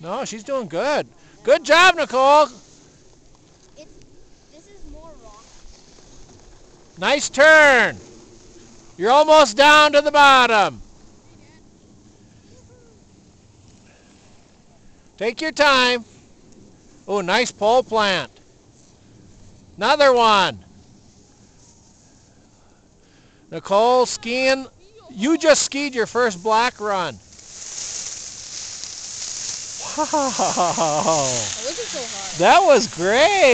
No, she's doing good. Good job, Nicole. It's, this is more rock. Nice turn. You're almost down to the bottom. Take your time. Oh, nice pole plant. Another one. Nicole skiing. You just skied your first black run. That was great.